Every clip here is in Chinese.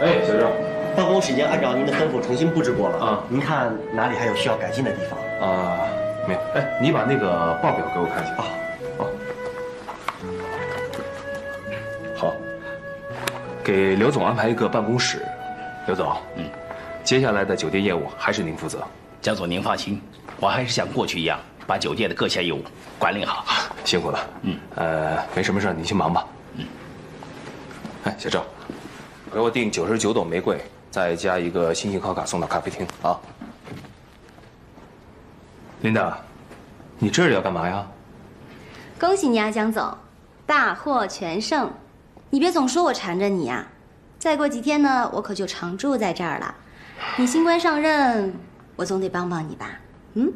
哎，小郑，办公室已经按照您的吩咐重新布置过了啊您看哪里还有需要改进的地方？啊，没有。哎，你把那个报表给我看一下。啊，好，给刘总安排一个办公室。刘总，嗯，接下来的酒店业务还是您负责。江总，您放心，我还是像过去一样把酒店的各项业务管理好。辛苦了。嗯，呃，没什么事，您去忙吧。嗯。哎，小赵，给我订九十九朵玫瑰，再加一个新型号卡送到咖啡厅啊。琳达，你这是要干嘛呀？恭喜你啊，江总，大获全胜！你别总说我缠着你呀、再过几天呢，我可就常住在这儿了。你新官上任，我总得帮帮你吧？嗯，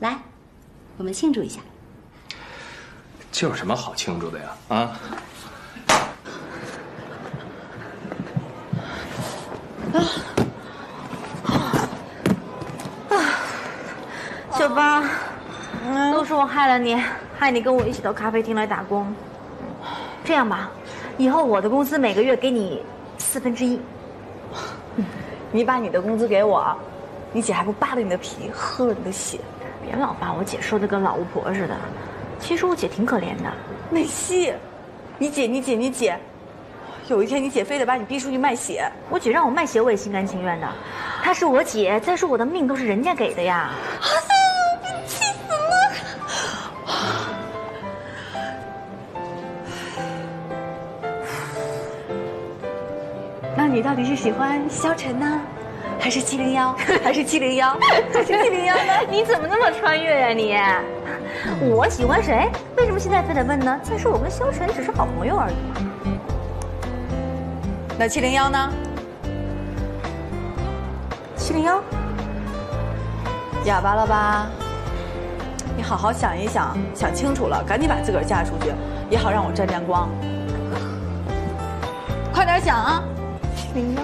来，我们庆祝一下。这有什么好庆祝的呀？啊？小八，都是我害了你，害你跟我一起到咖啡厅来打工。这样吧，以后我的工资每个月给你四分之一。你把你的工资给我，你姐还不扒了你的皮，喝了你的血？别老把我姐说的跟老巫婆似的。其实我姐挺可怜的。美西，你姐，你姐，你姐，有一天你姐非得把你逼出去卖血。我姐让我卖血，我也心甘情愿的。她是我姐，再说我的命都是人家给的呀。啊气死了！那你到底是喜欢萧晨呢，还是七零幺，还是七零幺，还是七零幺呢？你怎么那么穿越呀、你？我喜欢谁？为什么现在非得问呢？再说我跟萧晨只是好朋友而已嘛。那七零幺呢？七零幺，哑巴了吧？你好好想一想，想清楚了，赶紧把自个儿嫁出去，也好让我沾沾光。快点想啊！七零幺。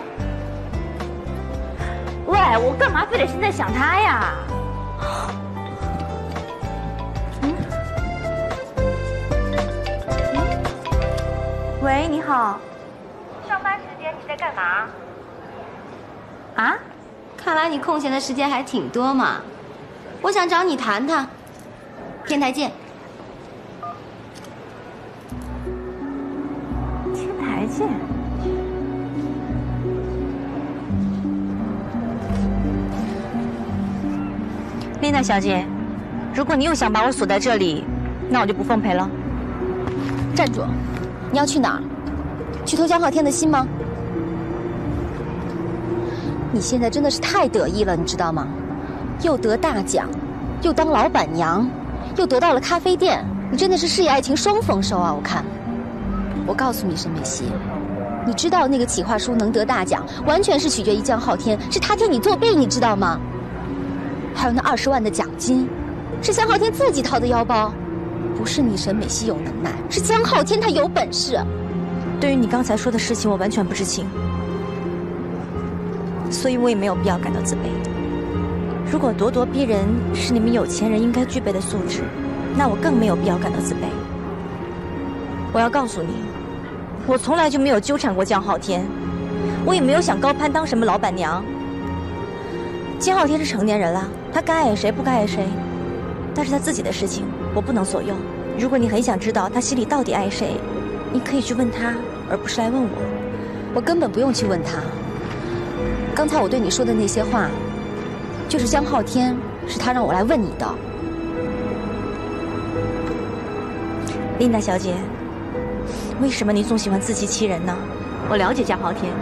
喂，我干嘛非得现在想他呀？嗯喂，你好。干嘛？啊？看来你空闲的时间还挺多嘛。我想找你谈谈。天台见。天台见。丽娜小姐，如果你又想把我锁在这里，那我就不奉陪了。站住！你要去哪儿？去偷江浩天的心吗？你现在真的是太得意了，你知道吗？又得大奖，又当老板娘，又得到了咖啡店，你真的是事业爱情双丰收啊！我看。我告诉你，沈美熙，你知道那个企划书能得大奖，完全是取决于江浩天，是他替你作弊，你知道吗？还有那二十万的奖金，是江浩天自己掏的腰包，不是你沈美熙有能耐，是江浩天他有本事。对于你刚才说的事情，我完全不知情，所以我也没有必要感到自卑。如果咄咄逼人是你们有钱人应该具备的素质，那我更没有必要感到自卑。我要告诉你，我从来就没有纠缠过江浩天，我也没有想高攀当什么老板娘。江浩天是成年人了，他该爱谁不该爱谁，那是他自己的事情，我不能左右。如果你很想知道他心里到底爱谁，你可以去问他，而不是来问我。我根本不用去问他。刚才我对你说的那些话，就是江浩天是他让我来问你的。琳达小姐，为什么你总喜欢自欺欺人呢？我了解江浩天，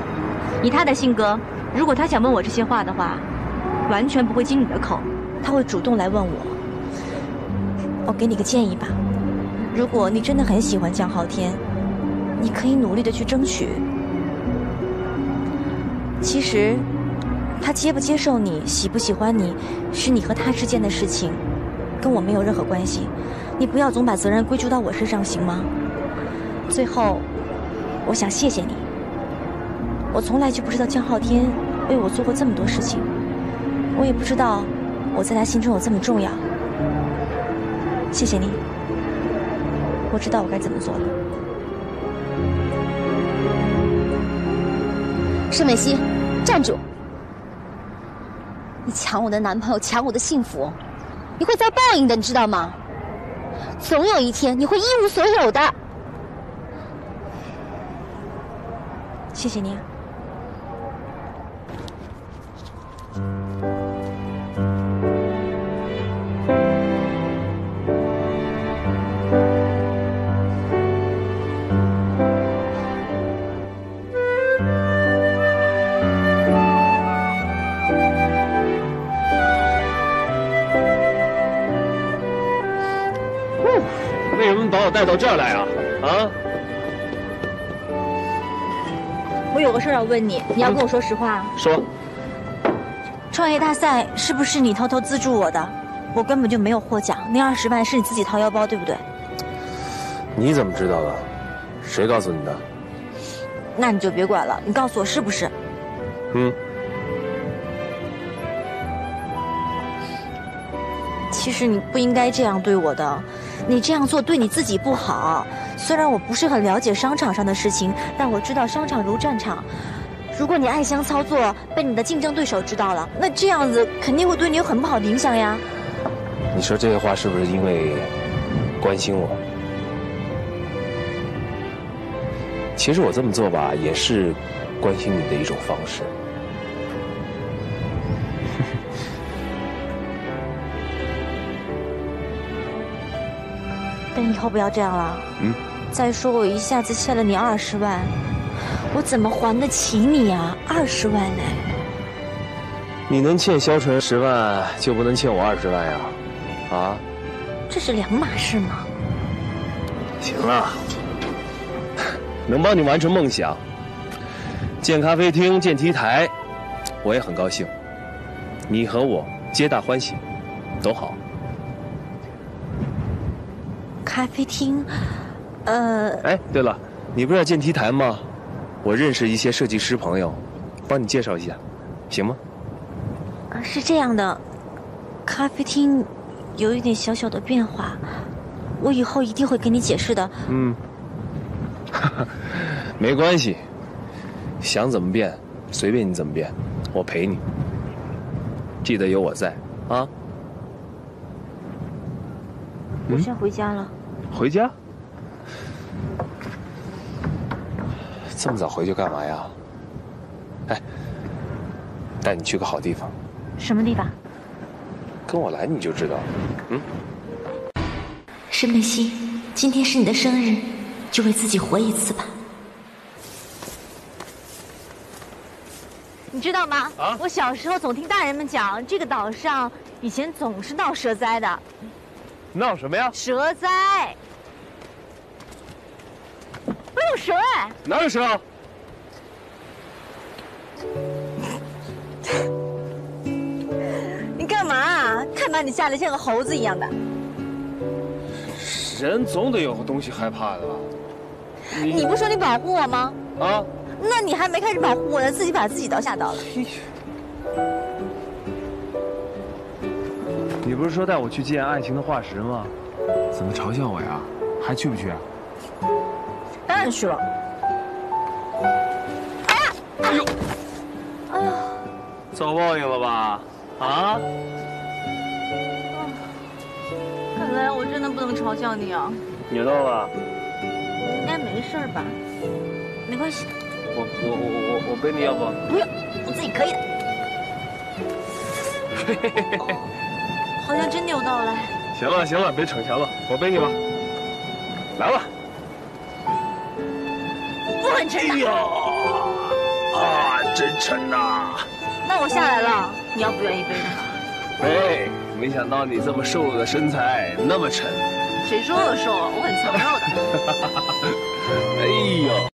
以他的性格，如果他想问我这些话的话，完全不会经你的口，他会主动来问我。我给你个建议吧，如果你真的很喜欢江浩天，你可以努力的去争取。其实，他接不接受你，喜不喜欢你，是你和他之间的事情，跟我没有任何关系。你不要总把责任归咎到我身上，行吗？最后，我想谢谢你。我从来就不知道江浩天为我做过这么多事情，我也不知道我在他心中有这么重要。谢谢你，我知道我该怎么做了。盛美熙，站住！你抢我的男朋友，抢我的幸福，你会遭报应的，你知道吗？总有一天你会一无所有的。谢谢你带到这儿来啊？啊？我有个事儿要问你，你要跟我说实话。说。创业大赛是不是你偷偷资助我的？我根本就没有获奖，那二十万是你自己掏腰包，对不对？你怎么知道的？谁告诉你的？那你就别管了，你告诉我是不是？嗯。其实你不应该这样对我的，你这样做对你自己不好。虽然我不是很了解商场上的事情，但我知道商场如战场。如果你暗箱操作被你的竞争对手知道了，那这样子肯定会对你有很不好的影响呀。你说这些话是不是因为关心我？其实我这么做吧，也是关心你的一种方式。但以后不要这样了。嗯。再说我一下子欠了你二十万。我怎么还得起你啊？二十万呢？你能欠肖纯十万，就不能欠我二十万呀？啊？这是两码事吗？行了，能帮你完成梦想，建咖啡厅、建 T 台，我也很高兴。你和我皆大欢喜，都好。咖啡厅，呃……哎，对了，你不是要建 T 台吗？我认识一些设计师朋友，帮你介绍一下，行吗？啊，是这样的，咖啡厅有一点小小的变化，我以后一定会给你解释的。嗯，没关系，想怎么变，随便你怎么变，我陪你。记得有我在啊。我先回家了。回家？这么早回去干嘛呀？哎，带你去个好地方。什么地方？跟我来你就知道了。嗯。沈美熙，今天是你的生日，就为自己活一次吧。你知道吗？啊！我小时候总听大人们讲，这个岛上以前总是闹蛇灾的。闹什么呀？蛇灾。有蛇哎！哪有蛇？你干嘛？啊看把你吓得像个猴子一样的。人总得有个东西害怕的吧？你不说你保护我吗？啊？那你还没开始保护我呢，自己把自己都吓到了。你不是说带我去见爱情的化石吗？怎么嘲笑我呀？还去不去啊？当然去了。哎呀！哎呦！哎呀！遭报应了吧？啊？看来我真的不能嘲笑你啊。扭到了？应该没事吧？没关系。我我我我我背你要不？不用，我自己可以的。好像真扭到了。行了行了，别逞强了，我背你吧。很沉的。啊，真沉呐！那我下来了，你要不愿意背吗？背。没想到你这么瘦的身材那么沉。谁说我瘦？我很强壮的。哎呦。